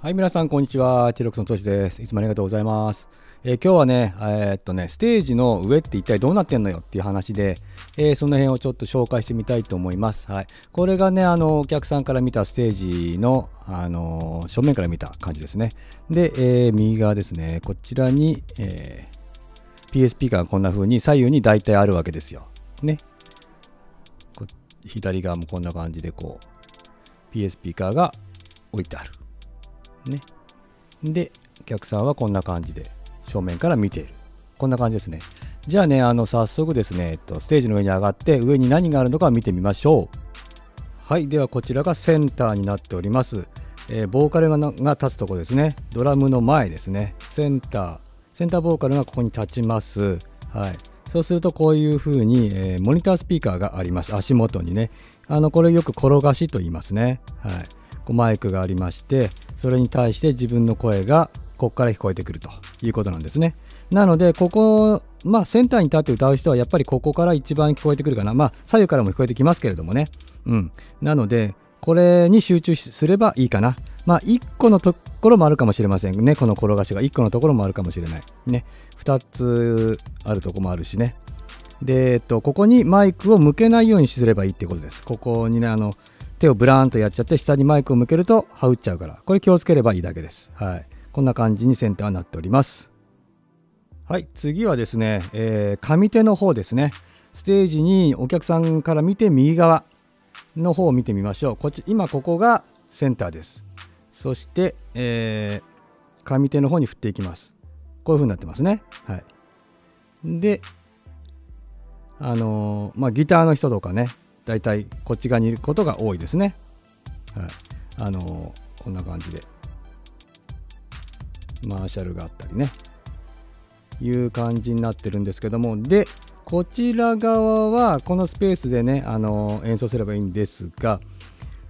はい、皆さん、こんにちは。ティロクソントシです。いつもありがとうございます。えー、今日はね、えー、っとね、ステージの上って一体どうなってんのよっていう話で、えー、その辺をちょっと紹介してみたいと思います。はい。これがね、あの、お客さんから見たステージの、あの正面から見た感じですね。で、え右側ですね、こちらに、え PSP がこんな風に左右に大体あるわけですよ。ね。左側もこんな感じでこう PSP カーが置いてある。ね。で、お客さんはこんな感じで正面から見ている。こんな感じですね。じゃあね、あの早速ですね、えっと、ステージの上に上がって上に何があるのか見てみましょう。はい、ではこちらがセンターになっております。えー、ボーカルがが立つとこですね。ドラムの前ですね。センター。センターボーカルがここに立ちます。はい。そうするとこういう風に、えー、モニタースピーカーがあります。足元にね。あのこれよく転がしと言いますね。はい。こうマイクがありまして、それに対して自分の声がここから聞こえてくるということなんですね。なので、ここ、まあ、センターに立って歌う人はやっぱりここから一番聞こえてくるかな。まあ、左右からも聞こえてきますけれどもね。うん。なので、これに集中すればいいかな。まあ、1個のところもあるかもしれませんね。この転がしが1個のところもあるかもしれない。ね。2つあるとこもあるしね。で、えっと、ここにマイクを向けないようにすればいいってことです。ここにね、あの、手をブラーンとやっちゃって下にマイクを向けるとはうっちゃうから、これ気をつければいいだけです。はい。こんな感じにセンターはなっております。はい、次はですね、えー、上手の方ですね。ステージにお客さんから見て右側の方を見てみましょう。こっち今ここがセンターです。そして、えー、上手の方に振っていきます。こういう風になってますね。はい。で、あのー、まあ、ギターの人とかね、だいたいこっち側にいることが多いですね。はい。あのー、こんな感じで。マーシャルがあったりねいう感じになってるんですけどもでこちら側はこのスペースでねあの演奏すればいいんですが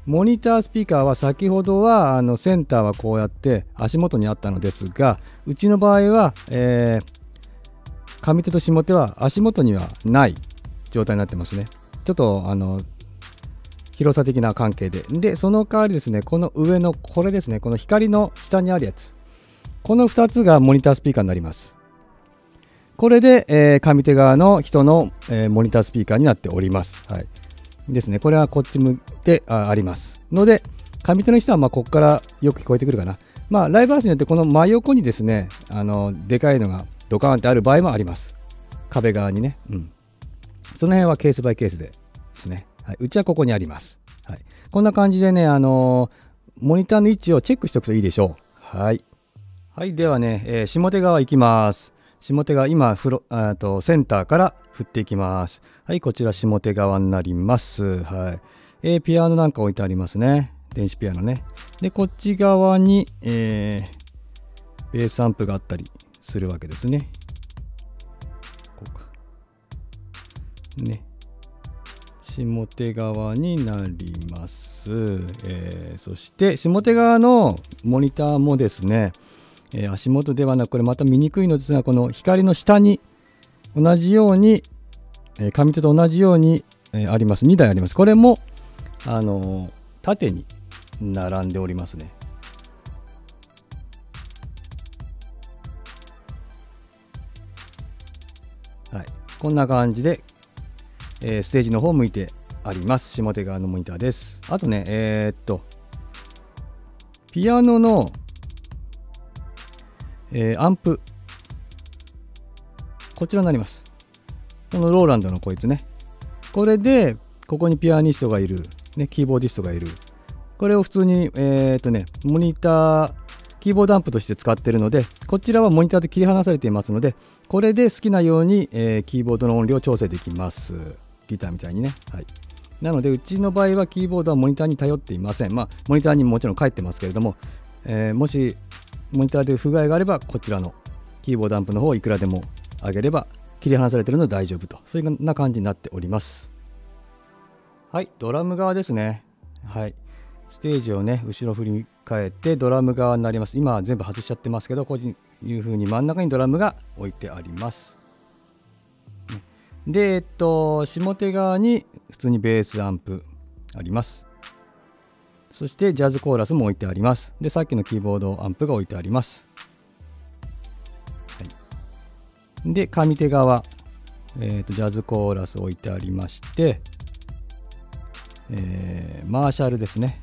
モニタースピーカーは先ほどはあのセンターはこうやって足元にあったのですがうちの場合は、えー、上手と下手は足元にはない状態になってますねちょっとあの広さ的な関係ででその代わりですねこの上のこれですねこの光の下にあるやつこの2つがモニタースピーカーになります。これで、えー、上手側の人の、えー、モニタースピーカーになっております。はい。ですね。これはこっち向いてあります。ので、上手の人はまあここからよく聞こえてくるかな。まあ、ライブハウスによってこの真横にですね、あの、でかいのがドカーンってある場合もあります。壁側にね。うん。その辺はケースバイケースでですね。はい。うちはここにあります。はい。こんな感じでね、あのー、モニターの位置をチェックしておくといいでしょう。はい。はい、ではね、えー、下手側行きます。下手側、今フロあと、センターから振っていきます。はい、こちら下手側になります。はい。えー、ピアノなんか置いてありますね。電子ピアノね。で、こっち側に、えー、ベースアンプがあったりするわけですね。ね。下手側になります。えー、そして、下手側のモニターもですね、えー、足元ではなくこれまた見にくいのですがこの光の下に同じように、えー、上手と同じように、えー、あります2台ありますこれも、あの縦に並んでおりますねはいこんな感じで、えステージの方向いてあります。下手側のモニターです。あとねえっとピアノのえー、アンプ。こちらになります。このローランドのこいつね。これでここにピアニストがいる、ね、キーボーディストがいる。これを普通にえ、っとねモニターキーボードアンプとして使ってるのでこちらはモニターで切り離されていますのでこれで好きなように、えー、キーボードの音量を調整できます。ギターみたいにね。はい。なのでうちの場合はキーボードはモニターに頼っていません。まあモニターにももちろん返ってますけれども、えー、もしモニターで不具合があればこちらのキーボードアンプの方をいくらでも上げれば切り離されてるので大丈夫と。そういうな感じになっております。はい。ドラム側ですね。はい。ステージをね後ろ振り返ってドラム側になります。今は全部外しちゃってますけどこういう風に真ん中にドラムが置いてあります。でえっと下手側に普通にベースアンプあります。そしてジャズコーラスも置いてあります。でさっきのキーボードアンプが置いてあります、はい、で上手側、えーと、ジャズコーラス置いてありまして、えー、マーシャルですね。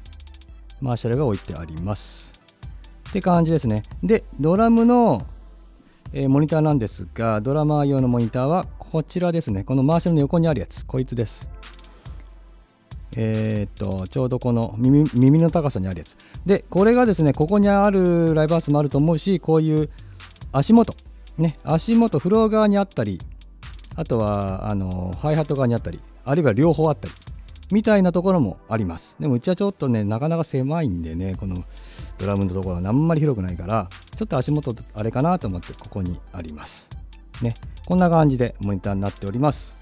マーシャルが置いてあります。って感じですね。でドラムのえー、モニターなんですが、ドラマー用のモニターはこちらですね。このマーシャルの横にあるやつ、こいつです。えー、っと、ちょうどこの耳耳の高さにあるやつ。で、これがですね、ここにあるライブハウスもあると思うし、こういう足元、ね、足元、フロー側にあったり、あとは、あの、ハイハット側にあったり、あるいは両方あったり、みたいなところもあります。でもうちはちょっとね、なかなか狭いんでね、このドラムのところはあんまり広くないから、ちょっと足元あれかなと思ってここにあります。ね、こんな感じでモニターになっております。